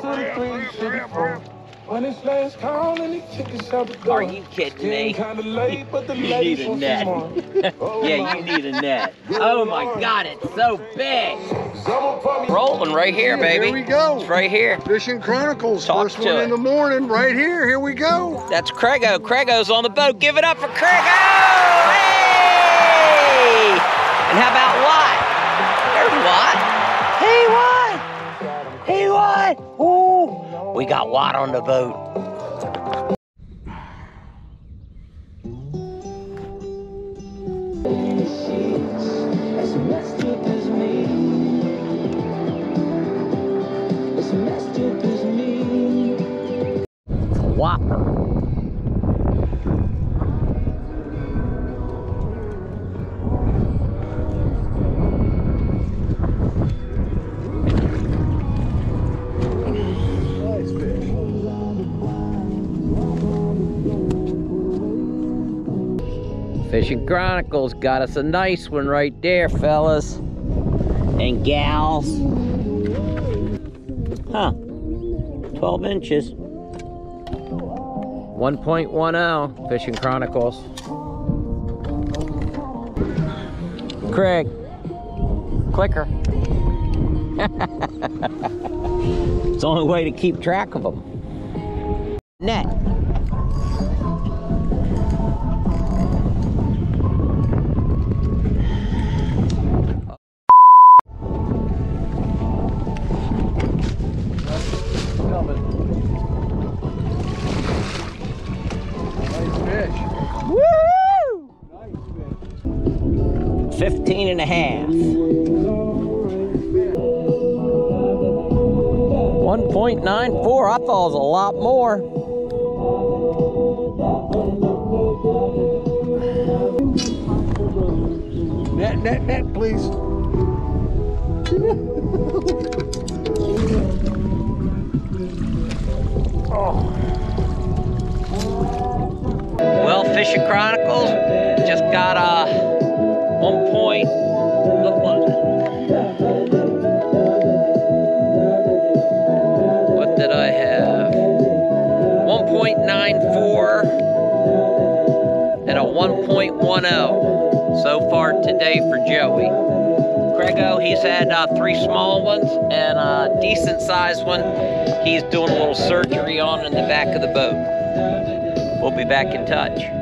to the three, city four. When it's last call and the chickens out the door. Are you kidding me? Kinda late, but the You ladies need a net. Oh, Yeah, my you need a net. Oh my God, it's so big. Someone put me- Rolling right here, baby. Here we go. It's right here. Fishing Chronicles, Talk first to one it. in the morning, right here. Here we go. That's Craigo. Craigo's on the boat. Give it up for Craigo! Hey! And how about Watt? There's Watt. We got Watt on the boat. Fishing Chronicles got us a nice one right there, fellas and gals. Huh. 12 inches. 1.10 Fishing Chronicles. Craig. Clicker. it's the only way to keep track of them. Net. Fish. Woo! Nice fish. 15 and a half. 1.94. I thought it was a lot more. Net, net, net, please. Chronicles just got a one point. What did I have? 1.94 and a 1.10 so far today for Joey. Craigo, he's had uh, three small ones and a decent sized one. He's doing a little surgery on in the back of the boat. We'll be back in touch.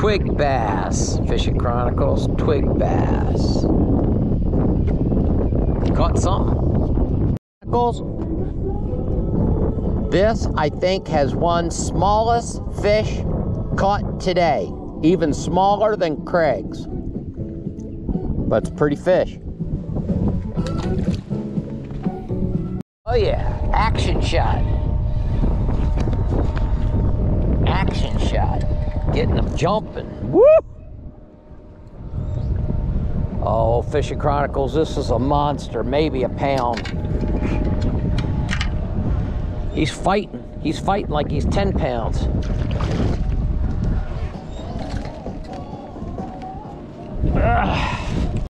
Twig bass, Fishing Chronicles, twig bass. Caught something. Chronicles. This, I think, has one smallest fish caught today, even smaller than Craig's. But it's a pretty fish. Oh yeah, action shot. Action shot. Getting them jumping. Woo! Oh, Fishing Chronicles, this is a monster, maybe a pound. He's fighting. He's fighting like he's 10 pounds. Ugh.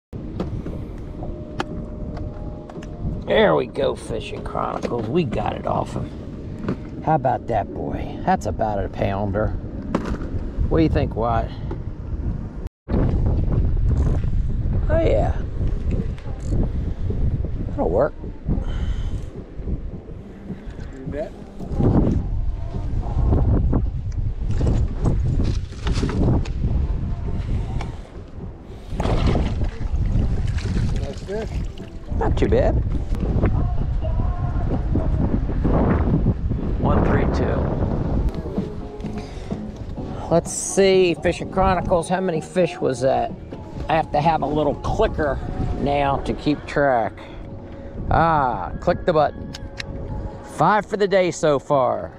There we go, Fishing Chronicles. We got it off him. How about that boy? That's about a pounder. What do you think, Watt? Oh yeah. That'll work. Net. Nice fish. Not too bad. Let's see, Fishing Chronicles, how many fish was that? I have to have a little clicker now to keep track. Ah, click the button. Five for the day so far.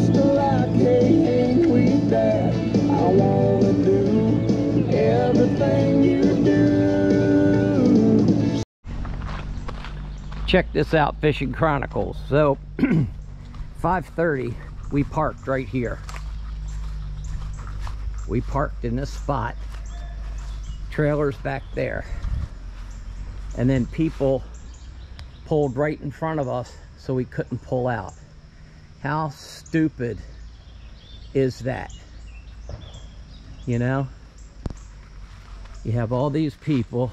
Still I can't quit that. I wanna do everything you do. check this out fishing chronicles so 5:30, we parked right here we parked in this spot trailers back there and then people pulled right in front of us so we couldn't pull out. How stupid is that? You know? You have all these people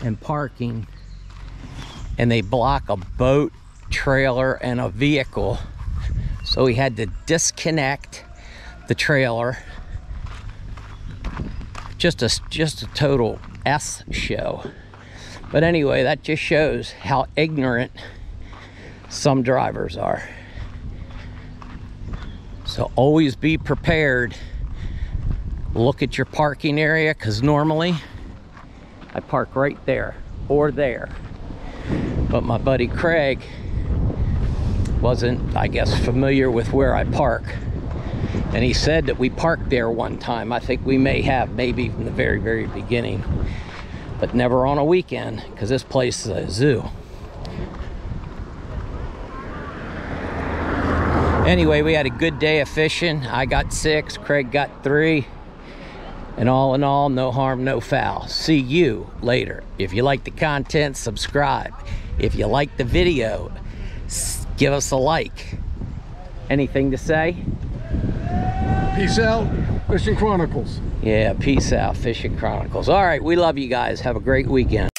and parking and they block a boat, trailer, and a vehicle. So we had to disconnect the trailer. Just a just a total S show. But anyway, that just shows how ignorant some drivers are. So always be prepared. Look at your parking area because normally I park right there or there. But my buddy Craig wasn't, I guess, familiar with where I park. And he said that we parked there one time. I think we may have, maybe from the very, very beginning. But never on a weekend because this place is a zoo. Anyway, we had a good day of fishing. I got six, Craig got three. And all in all, no harm, no foul. See you later. If you like the content, subscribe. If you like the video, give us a like. Anything to say? Peace out. Fishing Chronicles. Yeah, peace out, Fishing Chronicles. All right, we love you guys. Have a great weekend.